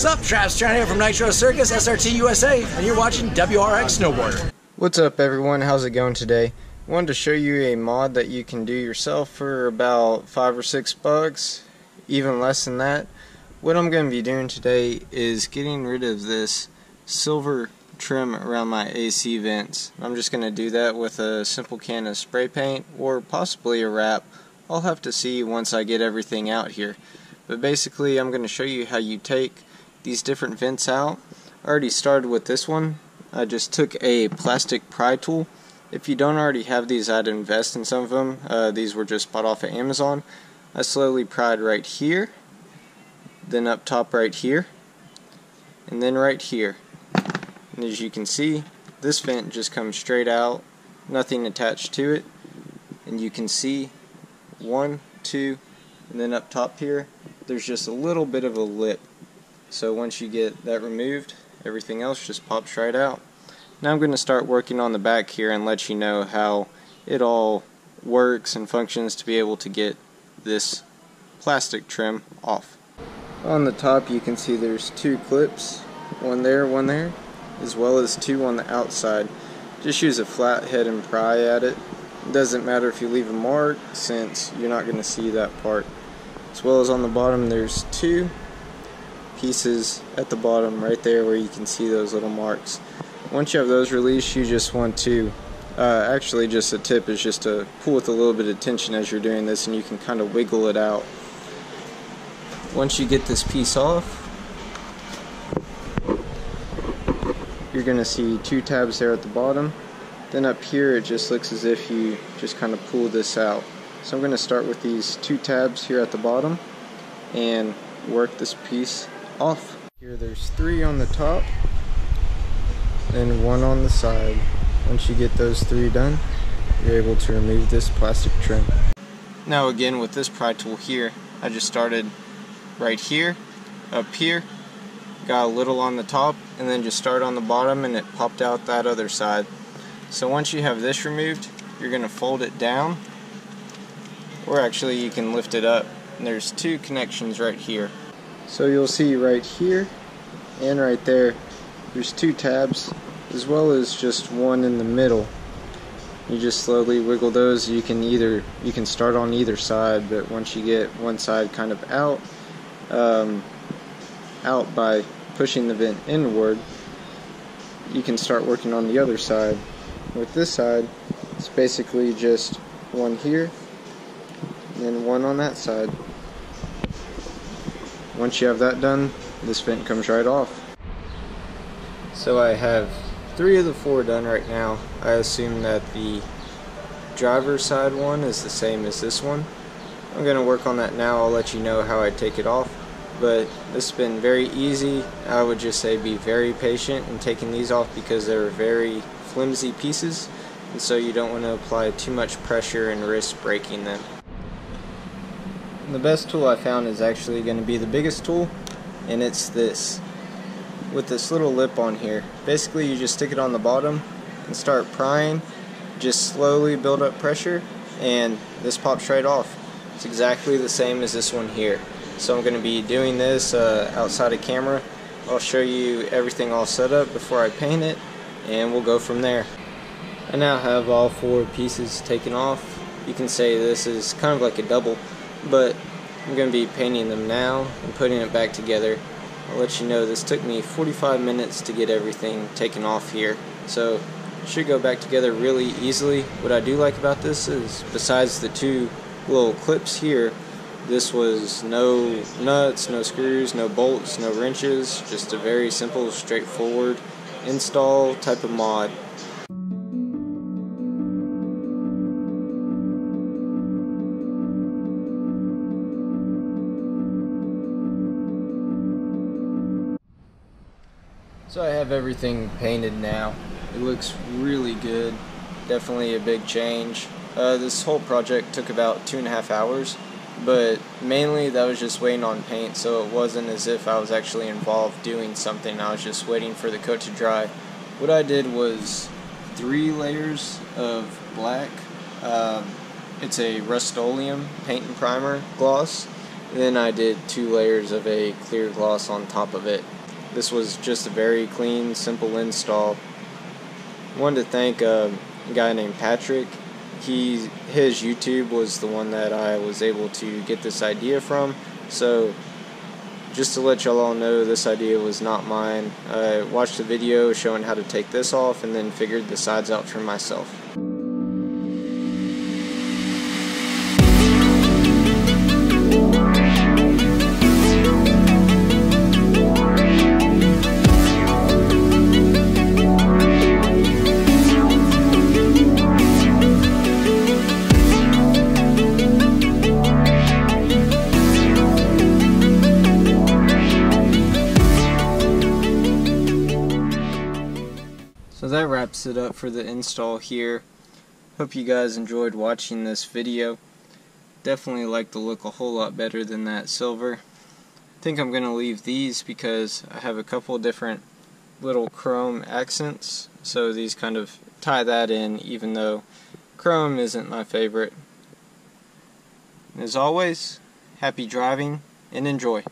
Sup, Travis John here from Nitro Circus, SRT USA, and you're watching WRX Snowboarder. What's up everyone, how's it going today? I wanted to show you a mod that you can do yourself for about five or six bucks, even less than that. What I'm going to be doing today is getting rid of this silver trim around my AC vents. I'm just going to do that with a simple can of spray paint or possibly a wrap. I'll have to see once I get everything out here. But basically I'm going to show you how you take these different vents out. I already started with this one. I just took a plastic pry tool. If you don't already have these, I'd invest in some of them. Uh, these were just bought off of Amazon. I slowly pried right here, then up top right here, and then right here. And as you can see, this vent just comes straight out, nothing attached to it. And you can see one, two, and then up top here, there's just a little bit of a lip so once you get that removed, everything else just pops right out. Now I'm going to start working on the back here and let you know how it all works and functions to be able to get this plastic trim off. On the top you can see there's two clips, one there, one there, as well as two on the outside. Just use a flat head and pry at it. It doesn't matter if you leave a mark since you're not going to see that part. As well as on the bottom there's two pieces at the bottom right there where you can see those little marks. Once you have those released, you just want to, uh, actually just a tip is just to pull with a little bit of tension as you're doing this and you can kind of wiggle it out. Once you get this piece off, you're going to see two tabs there at the bottom. Then up here it just looks as if you just kind of pull this out. So I'm going to start with these two tabs here at the bottom and work this piece off. Here there's three on the top and one on the side. Once you get those three done, you're able to remove this plastic trim. Now again with this pry tool here, I just started right here, up here, got a little on the top, and then just start on the bottom and it popped out that other side. So once you have this removed, you're going to fold it down, or actually you can lift it up. And there's two connections right here. So you'll see right here and right there, there's two tabs as well as just one in the middle. You just slowly wiggle those. You can either you can start on either side, but once you get one side kind of out, um, out by pushing the vent inward, you can start working on the other side. With this side, it's basically just one here and one on that side. Once you have that done, this vent comes right off. So I have three of the four done right now. I assume that the driver's side one is the same as this one. I'm going to work on that now. I'll let you know how I take it off. But this has been very easy. I would just say be very patient in taking these off because they're very flimsy pieces. And so you don't want to apply too much pressure and risk breaking them the best tool I found is actually going to be the biggest tool and it's this. With this little lip on here. Basically you just stick it on the bottom and start prying. Just slowly build up pressure and this pops right off. It's exactly the same as this one here. So I'm going to be doing this uh, outside of camera. I'll show you everything all set up before I paint it and we'll go from there. I now have all four pieces taken off. You can say this is kind of like a double but I'm going to be painting them now and putting it back together. I'll let you know this took me 45 minutes to get everything taken off here so it should go back together really easily. What I do like about this is besides the two little clips here this was no nuts, no screws, no bolts, no wrenches, just a very simple straightforward install type of mod. So I have everything painted now. It looks really good. Definitely a big change. Uh, this whole project took about two and a half hours, but mainly that was just waiting on paint, so it wasn't as if I was actually involved doing something. I was just waiting for the coat to dry. What I did was three layers of black. Um, it's a Rust-Oleum paint and primer gloss, Then I did two layers of a clear gloss on top of it. This was just a very clean, simple install. I Wanted to thank uh, a guy named Patrick. He his YouTube was the one that I was able to get this idea from. So just to let y'all all know, this idea was not mine. I watched a video showing how to take this off and then figured the sides out for myself. Wraps it up for the install here. Hope you guys enjoyed watching this video. Definitely like the look a whole lot better than that silver. I think I'm going to leave these because I have a couple different little chrome accents. So these kind of tie that in even though chrome isn't my favorite. As always, happy driving and enjoy.